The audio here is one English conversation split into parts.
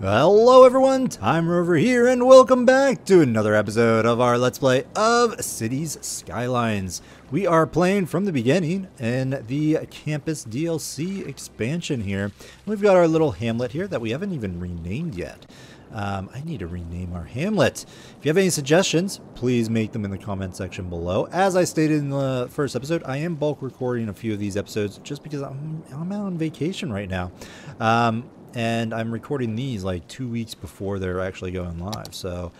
Hello everyone, Tymerover here, and welcome back to another episode of our Let's Play of Cities Skylines. We are playing from the beginning in the Campus DLC expansion here. We've got our little hamlet here that we haven't even renamed yet. Um, I need to rename our hamlet. If you have any suggestions, please make them in the comment section below. As I stated in the first episode, I am bulk recording a few of these episodes just because I'm, I'm out on vacation right now. Um, and I'm recording these like two weeks before they're actually going live. So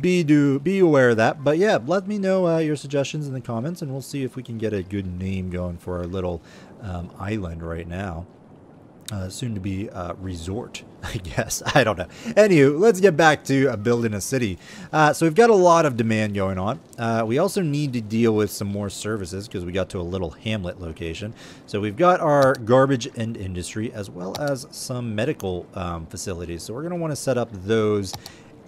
be do be aware of that. But yeah, let me know uh, your suggestions in the comments, and we'll see if we can get a good name going for our little um, island right now. Uh, soon to be uh, resort, I guess. I don't know. Anywho, let's get back to uh, building a city. Uh, so we've got a lot of demand going on. Uh, we also need to deal with some more services because we got to a little hamlet location. So we've got our garbage and industry as well as some medical um, facilities. So we're going to want to set up those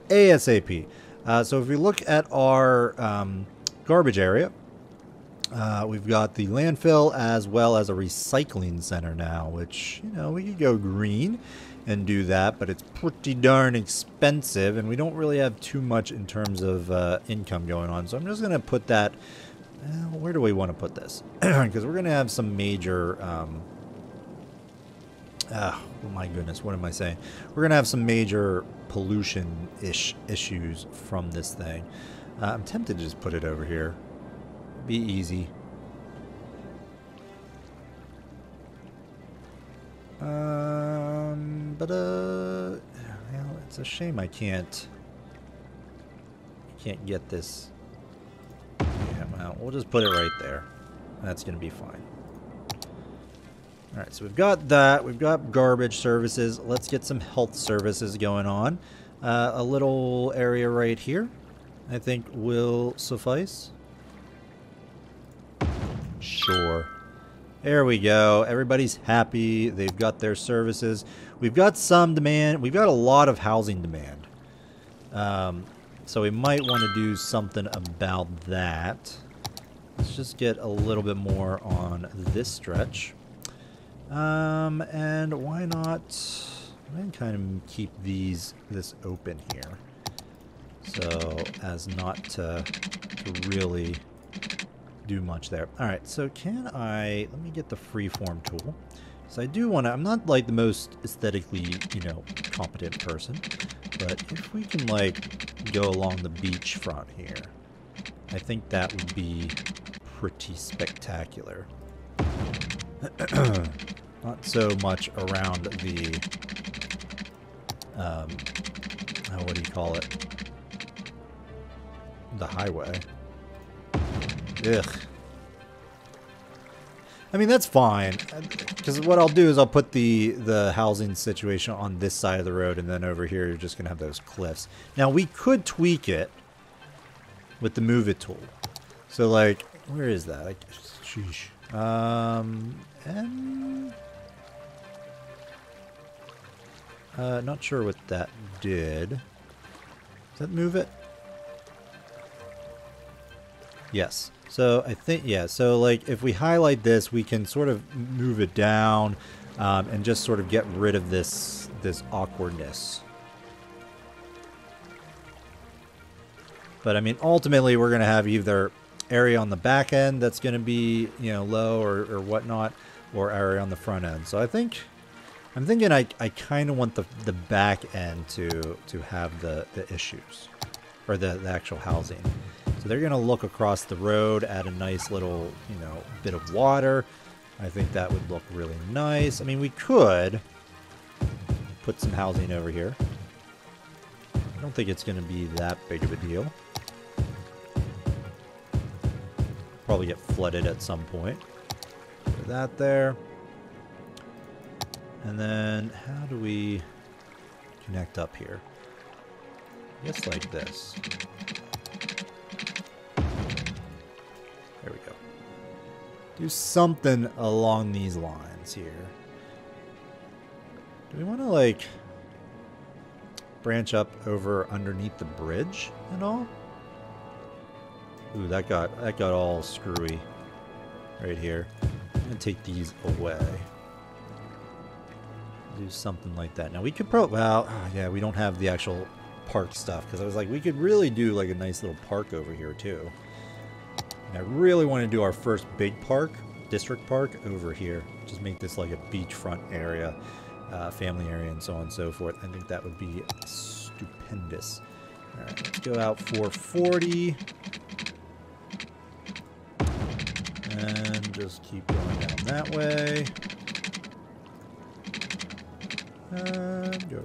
ASAP. Uh, so if we look at our um, garbage area, uh, we've got the landfill as well as a recycling center now, which, you know, we could go green and do that, but it's pretty darn expensive, and we don't really have too much in terms of uh, income going on. So I'm just going to put that, well, where do we want to put this? Because we're going to have some major, um, oh my goodness, what am I saying? We're going to have some major pollution-ish issues from this thing. Uh, I'm tempted to just put it over here. Be easy. Um, but uh, well, it's a shame I can't. Can't get this. Yeah, well, we'll just put it right there. That's gonna be fine. All right, so we've got that. We've got garbage services. Let's get some health services going on. Uh, a little area right here, I think, will suffice. Sure. There we go. Everybody's happy. They've got their services. We've got some demand. We've got a lot of housing demand. Um, so we might want to do something about that. Let's just get a little bit more on this stretch. Um, and why not... I kind of keep these this open here. So as not to, to really do much there. All right, so can I, let me get the freeform tool. So I do want to, I'm not like the most aesthetically, you know, competent person, but if we can like go along the beach front here, I think that would be pretty spectacular. not so much around the, um, oh, what do you call it? The highway. Ugh. I mean, that's fine. Because what I'll do is I'll put the, the housing situation on this side of the road, and then over here you're just going to have those cliffs. Now, we could tweak it with the Move It tool. So, like, where is that? Like, sheesh. Um, and... Uh, not sure what that did. Does that move it? Yes. So I think, yeah, so like if we highlight this, we can sort of move it down um, and just sort of get rid of this, this awkwardness. But I mean, ultimately we're going to have either area on the back end that's going to be, you know, low or, or whatnot, or area on the front end. So I think, I'm thinking I, I kind of want the, the back end to, to have the, the issues, or the, the actual housing. So they're going to look across the road at a nice little, you know, bit of water. I think that would look really nice. I mean, we could put some housing over here. I don't think it's going to be that big of a deal. Probably get flooded at some point. Put that there. And then how do we connect up here? Guess like this. There we go. Do something along these lines here. Do we want to, like, branch up over underneath the bridge and all? Ooh, that got, that got all screwy right here. I'm going to take these away. do something like that. Now we could probably, well, yeah, we don't have the actual park stuff because I was like, we could really do like a nice little park over here too. And I really want to do our first big park, district park, over here. Just make this like a beachfront area, uh, family area, and so on and so forth. I think that would be stupendous. All right, let's go out 440. And just keep going down that way. And go.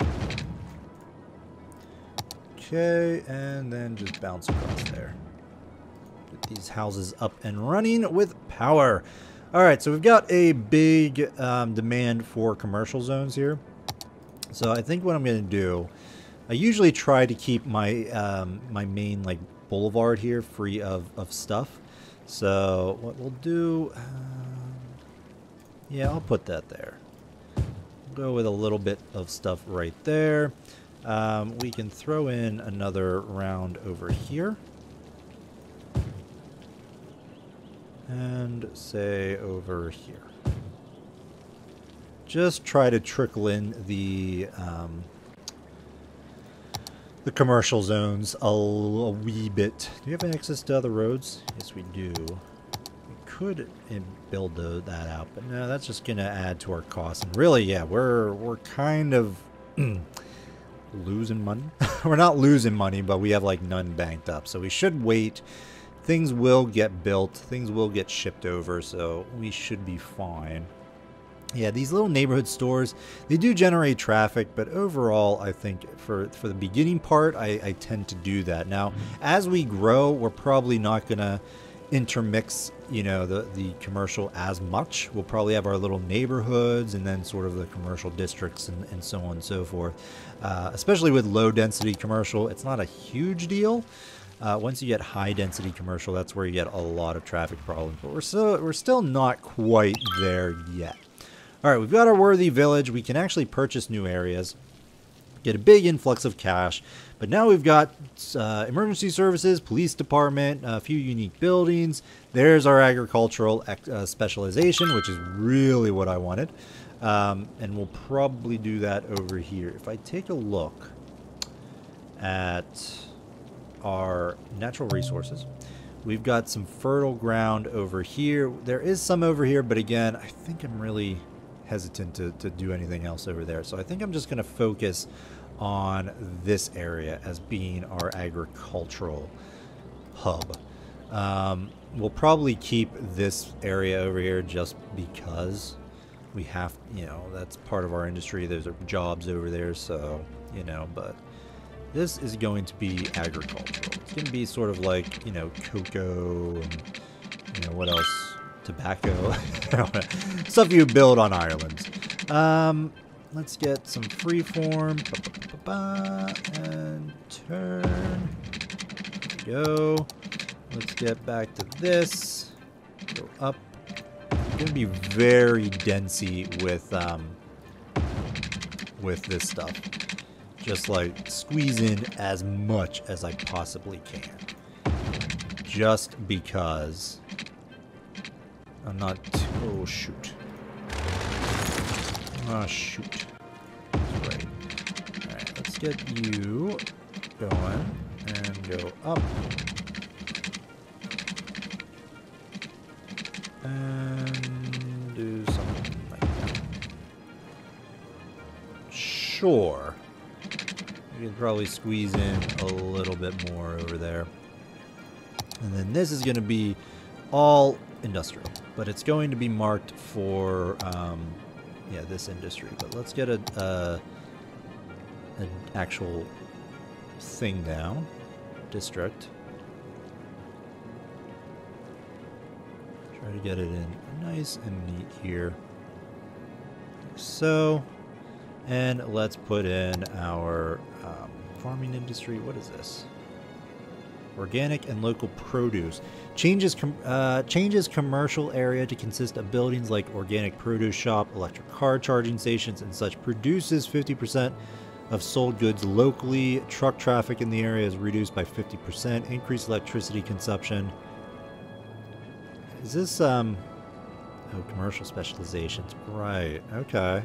Okay, and then just bounce across there. These houses up and running with power. All right, so we've got a big um, demand for commercial zones here. So I think what I'm going to do, I usually try to keep my um, my main like boulevard here free of, of stuff. So what we'll do, um, yeah, I'll put that there. Go with a little bit of stuff right there. Um, we can throw in another round over here. And say over here. Just try to trickle in the um, the commercial zones a, a, wee bit. Do you have access to other roads? Yes, we do. We could build the, that out, but no, that's just going to add to our costs. And really, yeah, we're we're kind of losing money. we're not losing money, but we have like none banked up, so we should wait. Things will get built. Things will get shipped over, so we should be fine. Yeah, these little neighborhood stores, they do generate traffic, but overall, I think for, for the beginning part, I, I tend to do that. Now, as we grow, we're probably not going to intermix, you know, the, the commercial as much. We'll probably have our little neighborhoods and then sort of the commercial districts and, and so on and so forth. Uh, especially with low density commercial, it's not a huge deal. Uh, once you get high density commercial, that's where you get a lot of traffic problems. But we're still, we're still not quite there yet. All right, we've got our worthy village. We can actually purchase new areas, get a big influx of cash. But now we've got uh, emergency services, police department, a few unique buildings. There's our agricultural uh, specialization, which is really what I wanted. Um, and we'll probably do that over here. If I take a look at our natural resources, we've got some fertile ground over here. There is some over here, but again, I think I'm really hesitant to, to do anything else over there. So I think I'm just going to focus on this area as being our agricultural hub. Um, we'll probably keep this area over here just because we have, you know, that's part of our industry. There's jobs over there, so, you know, but this is going to be agricultural. It's going to be sort of like, you know, cocoa and, you know, what else? tobacco. Stuff you build on islands. Um, let's get some freeform. And turn. Go. Let's get back to this. Go up. It's gonna be very densey with um with this stuff. Just like squeeze in as much as I possibly can. Just because I'm not... Oh, shoot. Oh, shoot. Right. Alright, let's get you going and go up. And Can probably squeeze in a little bit more over there. And then this is going to be all industrial but it's going to be marked for um, yeah this industry. But let's get a, an actual thing down. District. Try to get it in nice and neat here. So. And let's put in our um, farming industry. What is this? Organic and local produce. Changes, com uh, changes commercial area to consist of buildings like organic produce shop, electric car charging stations, and such. Produces 50% of sold goods locally. Truck traffic in the area is reduced by 50%. Increased electricity consumption. Is this, um... Oh, commercial specializations. Right, okay.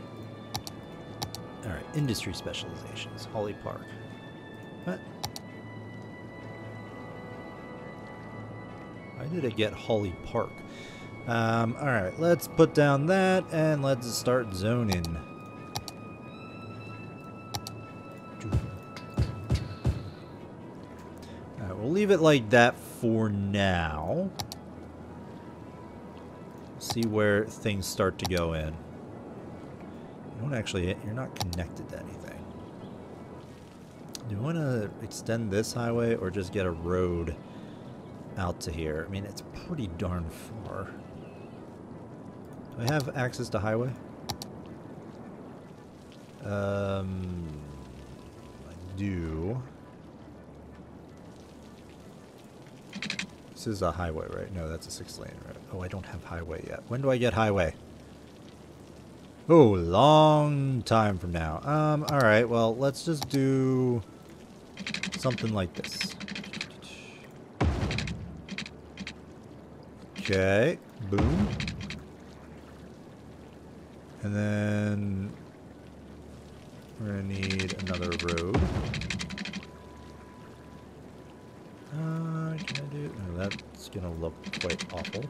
All right, industry specializations. Holly Park. What? Why did it get Holly Park? Um, all right, let's put down that and let's start zoning. All right, we'll leave it like that for now. See where things start to go in. Don't actually, you're not connected to anything. Do you want to extend this highway or just get a road out to here? I mean, it's pretty darn far. Do I have access to highway? Um, I do. This is a highway, right? No, that's a six lane, right? Oh, I don't have highway yet. When do I get highway? Oh, long time from now. Um, alright, well, let's just do something like this. Okay, boom. And then we're gonna need another road. Uh, can I do? No, that's gonna look quite awful.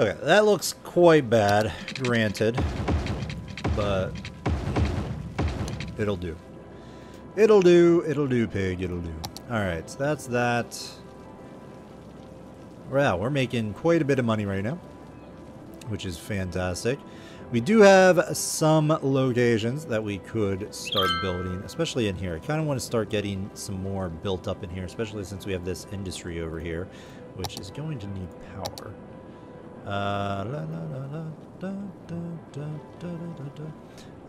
Okay, that looks quite bad, granted, but it'll do. It'll do, it'll do, pig, it'll do. Alright, so that's that. Wow, we're making quite a bit of money right now, which is fantastic. We do have some locations that we could start building, especially in here. I kind of want to start getting some more built up in here, especially since we have this industry over here, which is going to need power.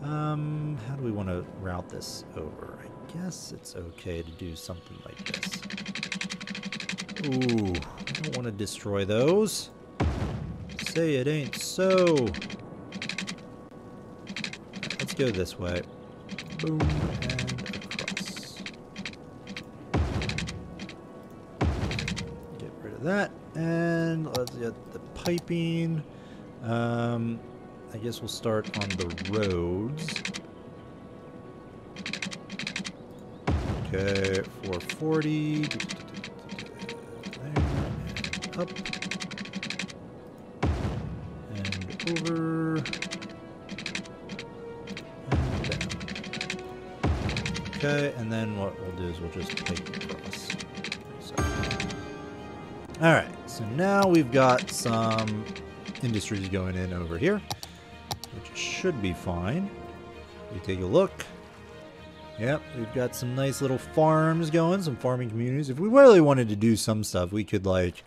Um, how do we want to route this over? I guess it's okay to do something like this. Ooh, I don't want to destroy those. Say it ain't so. Let's go this way. Boom, and across. Get rid of that, and let's get the piping. Um, I guess we'll start on the roads. Okay, 440. There, and up. And over. And down. Okay, and then what we'll do is we'll just pipe across. So. Alright, so now we've got some industries going in over here, which should be fine. You take a look. Yep, we've got some nice little farms going, some farming communities. If we really wanted to do some stuff, we could like,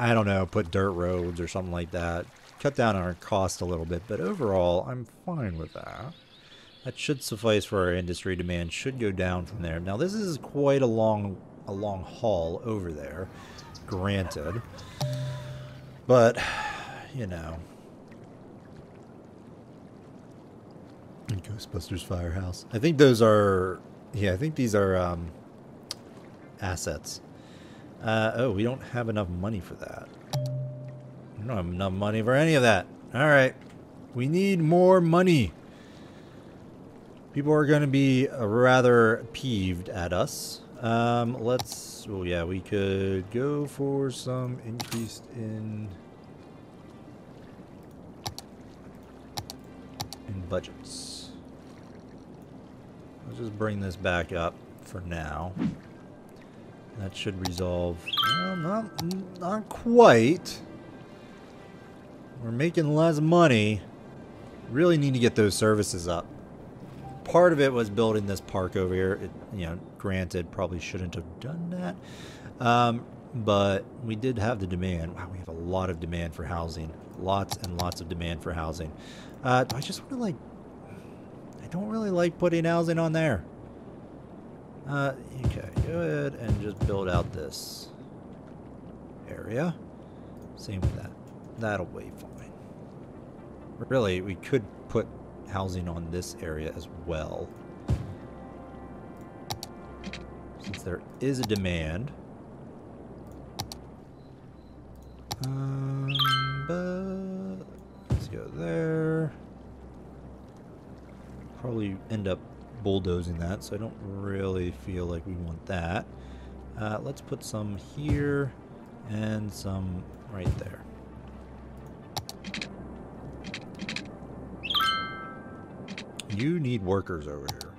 I don't know, put dirt roads or something like that. Cut down our cost a little bit, but overall, I'm fine with that. That should suffice for our industry demand. Should go down from there. Now, this is quite a long, a long haul over there, granted. But, you know, Ghostbusters Firehouse. I think those are, yeah, I think these are um, assets. Uh, oh, we don't have enough money for that. We don't have enough money for any of that. All right. We need more money. People are going to be rather peeved at us. Um, let's, oh yeah, we could go for some increased in, in budgets. Let's just bring this back up for now. That should resolve, well, not, not quite. We're making less money. Really need to get those services up. Part of it was building this park over here. It, you know, granted, probably shouldn't have done that. Um, but we did have the demand. Wow, we have a lot of demand for housing. Lots and lots of demand for housing. Uh, I just want to like, I don't really like putting housing on there. Uh, okay, go ahead and just build out this area. Same with that. That'll be fine. Really, we could put housing on this area as well. Since there is a demand. Um, let's go there. Probably end up bulldozing that, so I don't really feel like we want that. Uh, let's put some here and some right there. You need workers over here.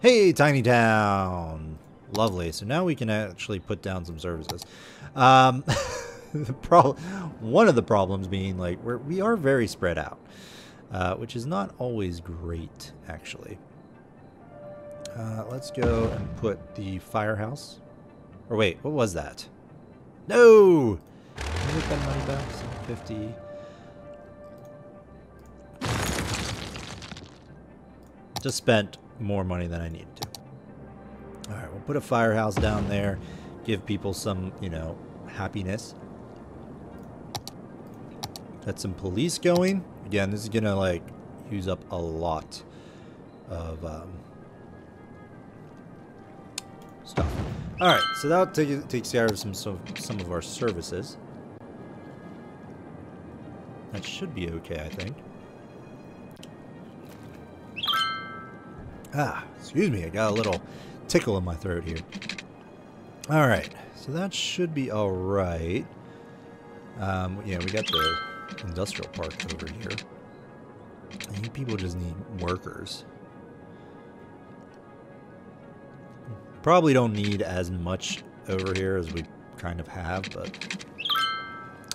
Hey, Tiny Town! Lovely. So now we can actually put down some services. Um, the one of the problems being like we're, we are very spread out, uh, which is not always great, actually. Uh, let's go and put the firehouse. Or wait, what was that? No! Can get that money back? 750. Just spent more money than I needed to. Alright, we'll put a firehouse down there. Give people some, you know, happiness. Got some police going. Again, this is going to, like, use up a lot of um, stuff. Alright, so that take, takes care of some, some, some of our services. That should be okay, I think. Ah, excuse me, I got a little tickle in my throat here. Alright, so that should be alright. Um, yeah, we got the industrial park over here. I think people just need workers. Probably don't need as much over here as we kind of have, but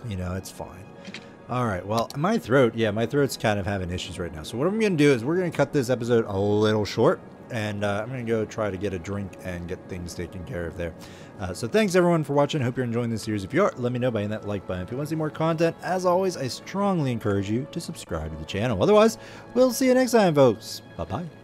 you know, it's fine. All right, well, my throat, yeah, my throat's kind of having issues right now. So what I'm going to do is we're going to cut this episode a little short, and uh, I'm going to go try to get a drink and get things taken care of there. Uh, so thanks everyone for watching. Hope you're enjoying this series. If you are, let me know by hitting that like button. If you want to see more content, as always, I strongly encourage you to subscribe to the channel. Otherwise, we'll see you next time, folks. Bye-bye.